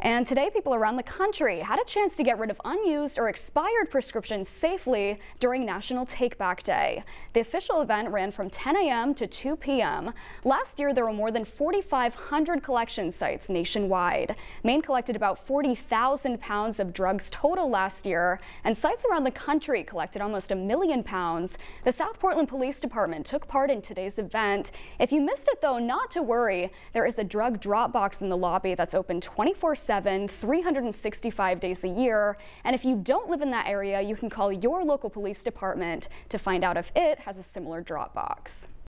And today, people around the country had a chance to get rid of unused or expired prescriptions safely during National Take Back Day. The official event ran from 10 a.m. to 2 p.m. Last year, there were more than 4,500 collection sites nationwide. Maine collected about 40,000 pounds of drugs total last year, and sites around the country collected almost a million pounds. The South Portland Police Department took part in today's event. If you missed it, though, not to worry. There is a drug drop box in the lobby that's open 24 7, 365 days a year. And if you don't live in that area, you can call your local police department to find out if it has a similar drop box.